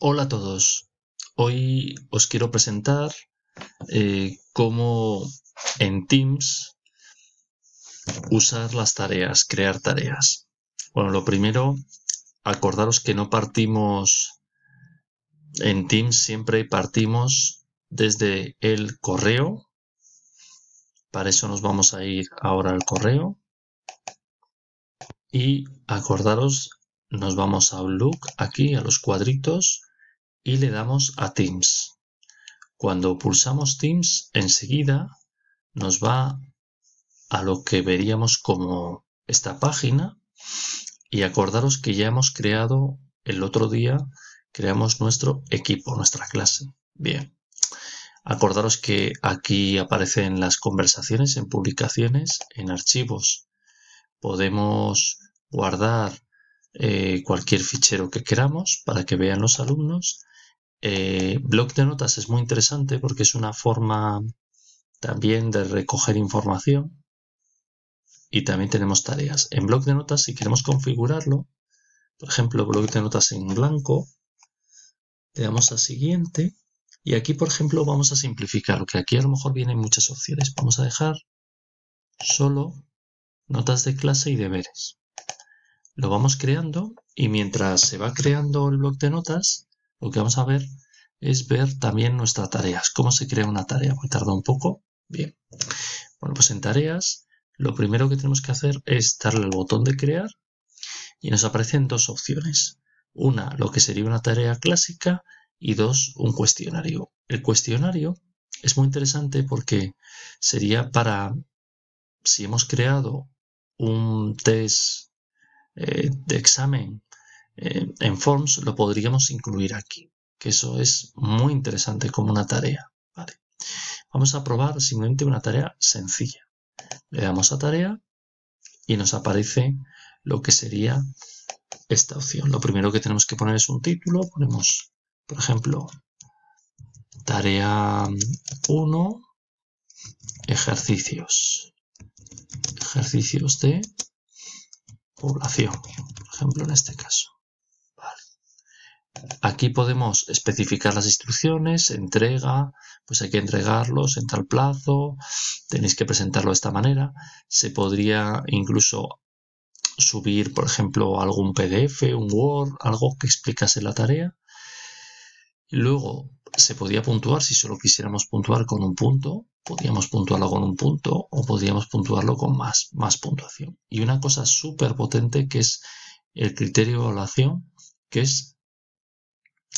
Hola a todos. Hoy os quiero presentar eh, cómo en Teams usar las tareas, crear tareas. Bueno, lo primero, acordaros que no partimos en Teams, siempre partimos desde el correo. Para eso nos vamos a ir ahora al correo. Y acordaros, nos vamos a Outlook, aquí a los cuadritos y le damos a Teams. Cuando pulsamos Teams, enseguida nos va a lo que veríamos como esta página y acordaros que ya hemos creado el otro día, creamos nuestro equipo, nuestra clase. Bien, acordaros que aquí aparecen las conversaciones en publicaciones, en archivos. Podemos guardar eh, cualquier fichero que queramos para que vean los alumnos eh, blog de notas es muy interesante porque es una forma también de recoger información y también tenemos tareas. En blog de notas, si queremos configurarlo, por ejemplo, blog de notas en blanco, le damos a siguiente y aquí, por ejemplo, vamos a simplificar, que aquí a lo mejor vienen muchas opciones. Vamos a dejar solo notas de clase y deberes. Lo vamos creando y mientras se va creando el blog de notas, lo que vamos a ver es ver también nuestras tareas. ¿Cómo se crea una tarea? Pues tarda un poco. Bien. Bueno, pues en tareas, lo primero que tenemos que hacer es darle al botón de crear y nos aparecen dos opciones. Una, lo que sería una tarea clásica y dos, un cuestionario. El cuestionario es muy interesante porque sería para, si hemos creado un test eh, de examen eh, en Forms lo podríamos incluir aquí, que eso es muy interesante como una tarea. Vamos a probar simplemente una tarea sencilla. Le damos a tarea y nos aparece lo que sería esta opción. Lo primero que tenemos que poner es un título. Ponemos, por ejemplo, tarea 1, ejercicios. Ejercicios de población, por ejemplo, en este caso. Aquí podemos especificar las instrucciones, entrega, pues hay que entregarlos en tal plazo, tenéis que presentarlo de esta manera. Se podría incluso subir, por ejemplo, algún PDF, un Word, algo que explicase la tarea. Luego se podía puntuar, si solo quisiéramos puntuar con un punto, podríamos puntuarlo con un punto o podríamos puntuarlo con más, más puntuación. Y una cosa súper potente que es el criterio de evaluación, que es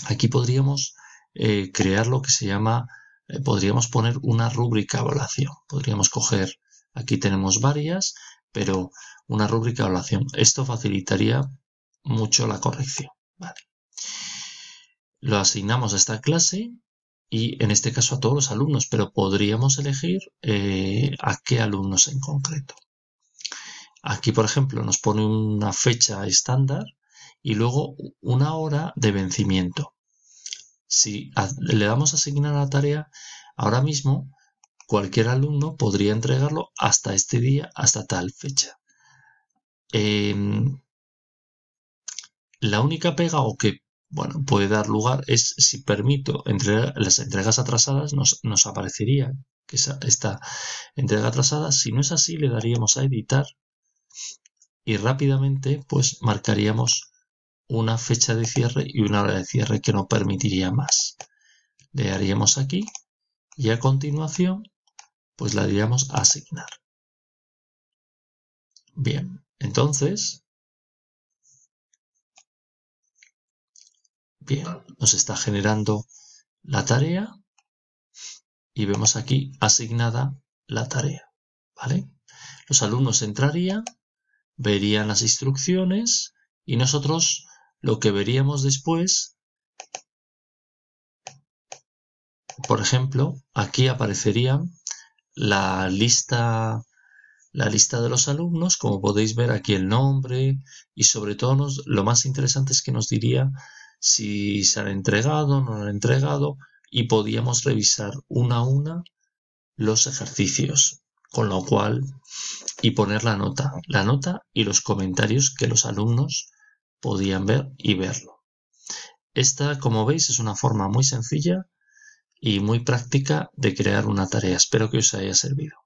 Aquí podríamos eh, crear lo que se llama, eh, podríamos poner una rúbrica evaluación. Podríamos coger, aquí tenemos varias, pero una rúbrica evaluación. Esto facilitaría mucho la corrección. Lo asignamos a esta clase y en este caso a todos los alumnos, pero podríamos elegir eh, a qué alumnos en concreto. Aquí, por ejemplo, nos pone una fecha estándar y luego una hora de vencimiento. Si le damos a asignar la tarea, ahora mismo cualquier alumno podría entregarlo hasta este día, hasta tal fecha. Em, la única pega o que bueno, puede dar lugar es si permito entre las entregas atrasadas, nos, nos aparecería que esta entrega atrasada. Si no es así, le daríamos a editar y rápidamente pues marcaríamos una fecha de cierre y una hora de cierre que no permitiría más. Le haríamos aquí y a continuación pues la diríamos asignar. Bien, entonces, bien, nos está generando la tarea y vemos aquí asignada la tarea, ¿vale? Los alumnos entrarían, verían las instrucciones y nosotros lo que veríamos después, por ejemplo, aquí aparecería la lista, la lista de los alumnos, como podéis ver aquí el nombre y sobre todo lo más interesante es que nos diría si se han entregado, no han entregado y podíamos revisar una a una los ejercicios, con lo cual y poner la nota, la nota y los comentarios que los alumnos podían ver y verlo. Esta, como veis, es una forma muy sencilla y muy práctica de crear una tarea. Espero que os haya servido.